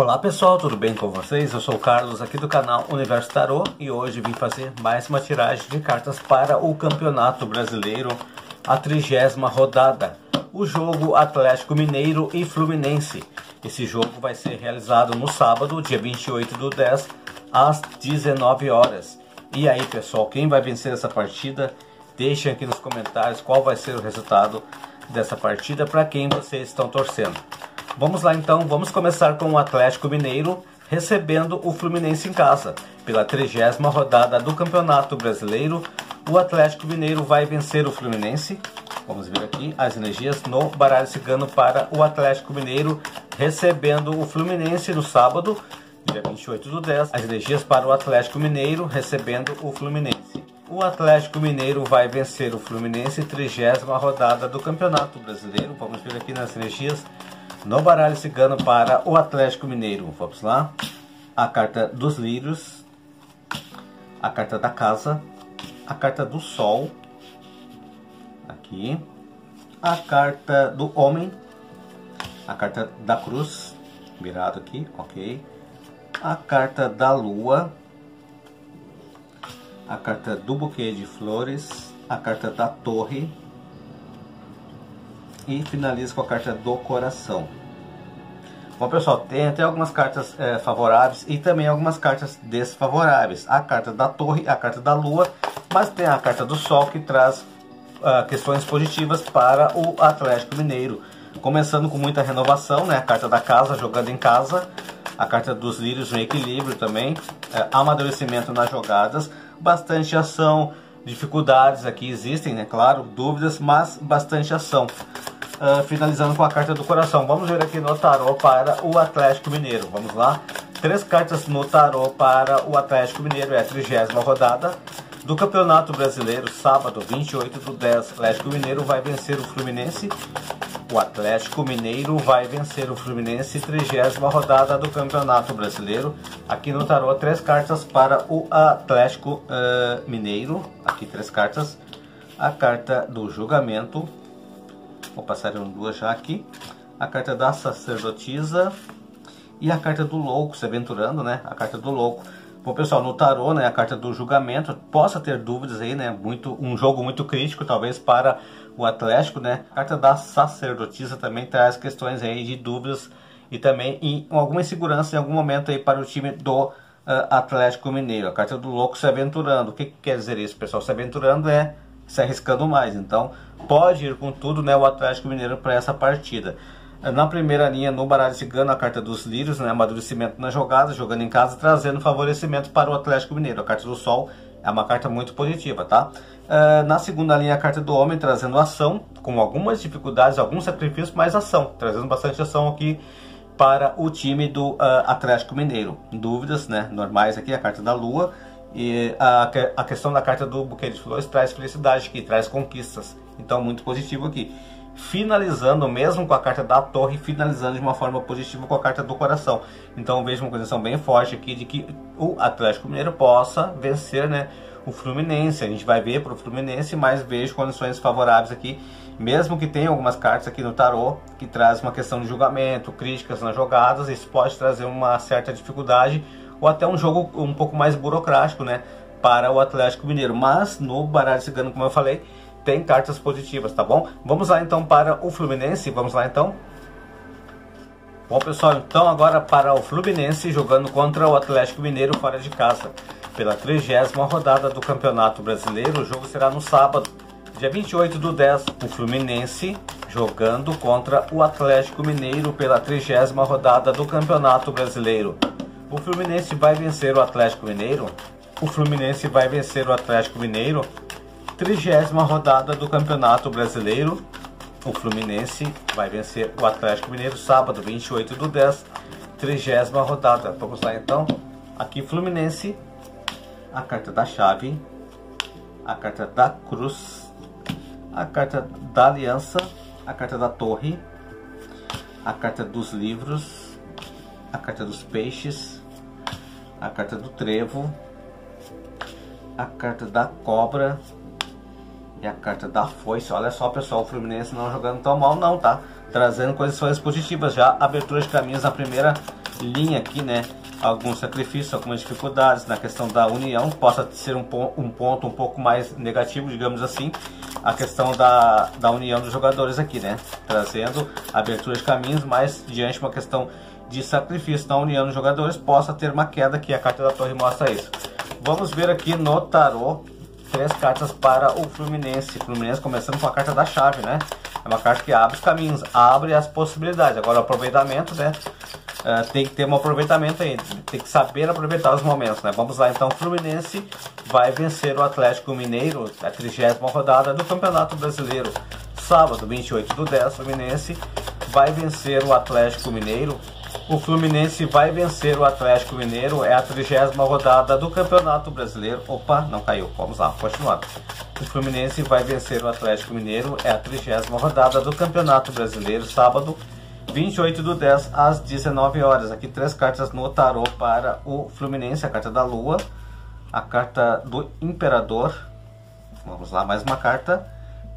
Olá pessoal, tudo bem com vocês? Eu sou o Carlos aqui do canal Universo Tarô e hoje vim fazer mais uma tiragem de cartas para o Campeonato Brasileiro, a trigésima rodada. O jogo Atlético Mineiro e Fluminense. Esse jogo vai ser realizado no sábado, dia 28 do 10, às 19 horas. E aí pessoal, quem vai vencer essa partida? Deixem aqui nos comentários qual vai ser o resultado dessa partida para quem vocês estão torcendo. Vamos lá então, vamos começar com o Atlético Mineiro recebendo o Fluminense em casa. Pela trigésima rodada do Campeonato Brasileiro, o Atlético Mineiro vai vencer o Fluminense. Vamos ver aqui as energias no baralho cigano para o Atlético Mineiro recebendo o Fluminense no sábado, dia 28 do 10. As energias para o Atlético Mineiro recebendo o Fluminense. O Atlético Mineiro vai vencer o Fluminense, trigésima rodada do Campeonato Brasileiro. Vamos ver aqui nas energias no baralho cigano para o Atlético Mineiro. Vamos lá. A carta dos lírios, a carta da casa, a carta do sol, aqui, a carta do homem, a carta da cruz, virado aqui, ok, a carta da lua, a carta do buquê de flores, a carta da torre, e finaliza com a carta do coração. Bom pessoal, tem até algumas cartas é, favoráveis e também algumas cartas desfavoráveis. A carta da torre, a carta da lua, mas tem a carta do sol que traz uh, questões positivas para o Atlético Mineiro. Começando com muita renovação, né? A carta da casa, jogando em casa. A carta dos lírios no equilíbrio também. É, amadurecimento nas jogadas. Bastante ação. Dificuldades aqui existem, né? Claro, dúvidas, mas bastante ação uh, finalizando com a carta do coração. Vamos ver aqui no tarô para o Atlético Mineiro. Vamos lá. Três cartas no tarô para o Atlético Mineiro. É a trigésima rodada do Campeonato Brasileiro, sábado 28 do 10. O Atlético Mineiro vai vencer o Fluminense. O Atlético Mineiro vai vencer o Fluminense, trigésima rodada do Campeonato Brasileiro. Aqui no tarô, três cartas para o Atlético uh, Mineiro. Aqui três cartas. A carta do julgamento, Vou passar duas já aqui. A carta da sacerdotisa e a carta do louco, se aventurando, né? A carta do louco. Bom, pessoal, no tarô, né, a carta do julgamento, possa ter dúvidas aí, né? Muito, um jogo muito crítico, talvez, para o Atlético, né? A carta da sacerdotisa também traz questões aí de dúvidas e também em alguma insegurança em algum momento aí para o time do uh, Atlético Mineiro. A carta do louco se aventurando. O que, que quer dizer isso, pessoal? Se aventurando é se arriscando mais. Então, pode ir com tudo né, o Atlético Mineiro para essa partida. Na primeira linha, no baralho cigano, a carta dos lírios, né, amadurecimento na jogada, jogando em casa, trazendo favorecimento para o Atlético Mineiro. A carta do Sol é uma carta muito positiva, tá? Uh, na segunda linha, a carta do Homem, trazendo ação, com algumas dificuldades, alguns sacrifícios, mas ação, trazendo bastante ação aqui para o time do uh, Atlético Mineiro. Dúvidas, né, normais aqui, a carta da Lua, e a, a questão da carta do buquê de flores traz felicidade aqui, traz conquistas. Então, muito positivo aqui. Finalizando, mesmo com a carta da torre, finalizando de uma forma positiva com a carta do coração. Então, vejo uma condição bem forte aqui de que o Atlético Mineiro possa vencer né, o Fluminense. A gente vai ver para o Fluminense, mas vejo condições favoráveis aqui. Mesmo que tenha algumas cartas aqui no tarô que traz uma questão de julgamento, críticas nas jogadas, isso pode trazer uma certa dificuldade ou até um jogo um pouco mais burocrático, né, para o Atlético Mineiro. Mas no baralho cigano, como eu falei, tem cartas positivas, tá bom? Vamos lá então para o Fluminense, vamos lá então. Bom pessoal, então agora para o Fluminense jogando contra o Atlético Mineiro fora de casa. Pela trigésima rodada do Campeonato Brasileiro, o jogo será no sábado, dia 28 do 10. O Fluminense jogando contra o Atlético Mineiro pela trigésima rodada do Campeonato Brasileiro. O Fluminense vai vencer o Atlético Mineiro. O Fluminense vai vencer o Atlético Mineiro. Trigésima rodada do Campeonato Brasileiro. O Fluminense vai vencer o Atlético Mineiro sábado, 28 do 10. Trigésima rodada. Vamos lá então. Aqui Fluminense. A carta da chave. A carta da cruz. A carta da aliança. A carta da torre. A carta dos livros a carta dos peixes, a carta do trevo, a carta da cobra e a carta da foice. Olha só, pessoal, o Fluminense não jogando tão mal não, tá? Trazendo condições positivas já, abertura de caminhos na primeira linha aqui, né? Alguns sacrifícios, algumas dificuldades na questão da união, possa ser um, um ponto um pouco mais negativo, digamos assim, a questão da, da união dos jogadores aqui, né? Trazendo abertura de caminhos, mas diante uma questão de sacrifício na união dos jogadores, possa ter uma queda que a carta da torre mostra isso. Vamos ver aqui no tarô três cartas para o Fluminense. Fluminense começando com a carta da chave, né? É uma carta que abre os caminhos, abre as possibilidades. Agora o aproveitamento, né? Uh, tem que ter um aproveitamento aí, tem que saber aproveitar os momentos, né? Vamos lá então, Fluminense vai vencer o Atlético Mineiro na 30 rodada do Campeonato Brasileiro. Sábado, 28 do 10, Fluminense vai vencer o Atlético Mineiro o Fluminense vai vencer o Atlético Mineiro. É a trigésima rodada do Campeonato Brasileiro. Opa, não caiu. Vamos lá, continuando. O Fluminense vai vencer o Atlético Mineiro. É a trigésima rodada do Campeonato Brasileiro. Sábado, 28 do 10 às 19 horas. Aqui três cartas no tarô para o Fluminense. A carta da Lua, a carta do Imperador. Vamos lá, mais uma carta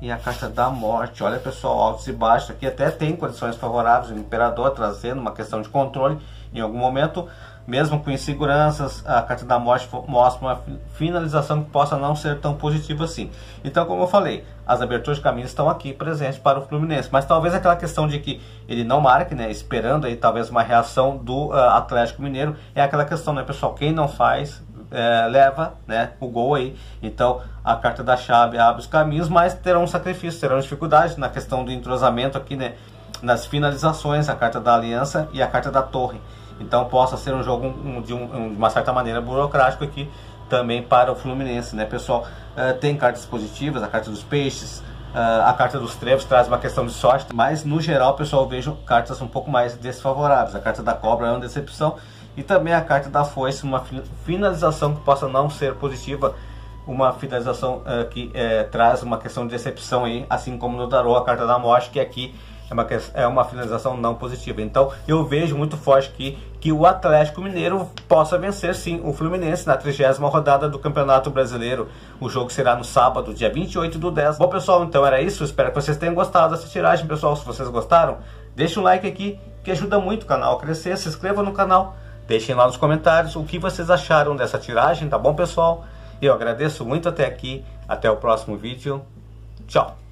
e a carta da morte. Olha pessoal, altos e baixos aqui até tem condições favoráveis. O imperador trazendo uma questão de controle em algum momento, mesmo com inseguranças, a carta da morte mostra uma finalização que possa não ser tão positiva assim. Então, como eu falei, as aberturas de caminho estão aqui presentes para o Fluminense, mas talvez aquela questão de que ele não marque, né, esperando aí talvez uma reação do uh, Atlético Mineiro, é aquela questão, né, pessoal, quem não faz é, leva né, o gol aí. Então a carta da chave abre os caminhos, mas terão sacrifícios, terão dificuldades na questão do entrosamento aqui, né? Nas finalizações, a carta da aliança e a carta da torre. Então possa ser um jogo um, de, um, de, uma certa maneira burocrático aqui também para o Fluminense, né, pessoal? Uh, tem cartas positivas, a carta dos peixes, uh, a carta dos trevos traz uma questão de sorte, mas no geral, pessoal, vejo cartas um pouco mais desfavoráveis. A carta da cobra é uma decepção e também a carta da foice, uma finalização que possa não ser positiva, uma finalização uh, que uh, traz uma questão de decepção aí, assim como no Tarot, a carta da morte, que aqui é uma, é uma finalização não positiva. Então eu vejo muito forte aqui que o Atlético Mineiro possa vencer sim o Fluminense na 30 rodada do Campeonato Brasileiro. O jogo será no sábado, dia 28 do 10. Bom pessoal, então era isso. Espero que vocês tenham gostado dessa tiragem, pessoal. Se vocês gostaram, deixe um like aqui que ajuda muito o canal a crescer. Se inscreva no canal Deixem lá nos comentários o que vocês acharam dessa tiragem, tá bom pessoal? Eu agradeço muito até aqui, até o próximo vídeo. Tchau!